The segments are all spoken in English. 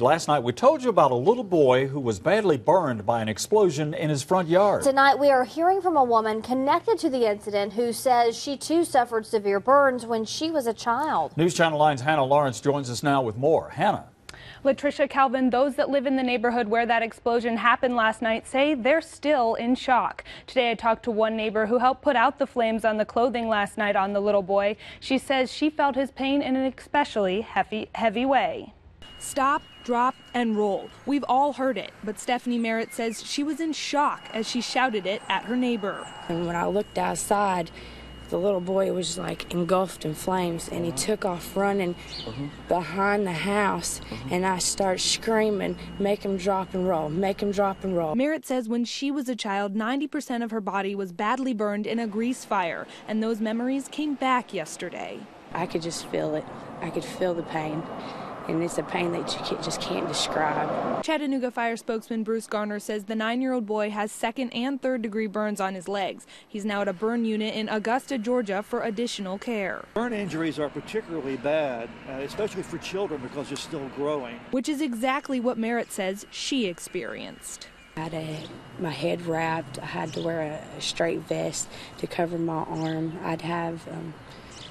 Last night, we told you about a little boy who was badly burned by an explosion in his front yard. Tonight, we are hearing from a woman connected to the incident who says she too suffered severe burns when she was a child. News Channel 9's Hannah Lawrence joins us now with more. Hannah. Latricia Calvin, those that live in the neighborhood where that explosion happened last night say they're still in shock. Today I talked to one neighbor who helped put out the flames on the clothing last night on the little boy. She says she felt his pain in an especially heavy, heavy way. Stop, drop, and roll. We've all heard it, but Stephanie Merritt says she was in shock as she shouted it at her neighbor. And when I looked outside, the little boy was like engulfed in flames and he uh-huh. took off running uh-huh. behind the house uh-huh. and I started screaming, make him drop and roll, make him drop and roll. Merritt says when she was a child, 90% of her body was badly burned in a grease fire, and those memories came back yesterday. I could just feel it. I could feel the pain. And it's a pain that you just can't describe. Chattanooga Fire spokesman Bruce Garner says the nine year old boy has second and third degree burns on his legs. He's now at a burn unit in Augusta, Georgia for additional care. Burn injuries are particularly bad, uh, especially for children because they're still growing. Which is exactly what Merritt says she experienced. I had a, my head wrapped. I had to wear a, a straight vest to cover my arm. I'd have um,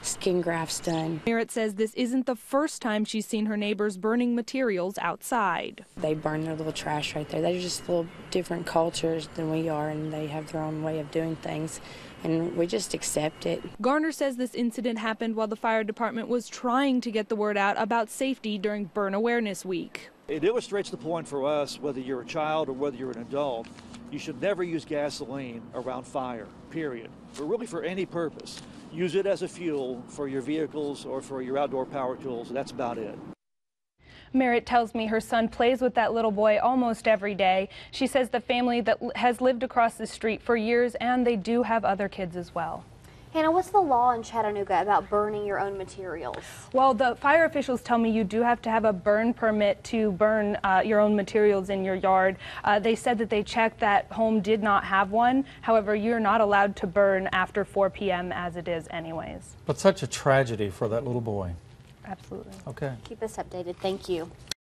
skin grafts done. Merritt says this isn't the first time she's seen her neighbors burning materials outside. They burn their little trash right there. They're just little different cultures than we are, and they have their own way of doing things, and we just accept it. Garner says this incident happened while the fire department was trying to get the word out about safety during Burn Awareness Week. It illustrates the point for us, whether you're a child or whether you're an adult, you should never use gasoline around fire, period. But really for any purpose. Use it as a fuel for your vehicles or for your outdoor power tools. That's about it. Merritt tells me her son plays with that little boy almost every day. She says the family that has lived across the street for years and they do have other kids as well. Hannah, what's the law in Chattanooga about burning your own materials? Well, the fire officials tell me you do have to have a burn permit to burn uh, your own materials in your yard. Uh, they said that they checked that home did not have one. However, you're not allowed to burn after 4 p.m. as it is anyways. But such a tragedy for that little boy. Absolutely. Okay. Keep us updated. Thank you.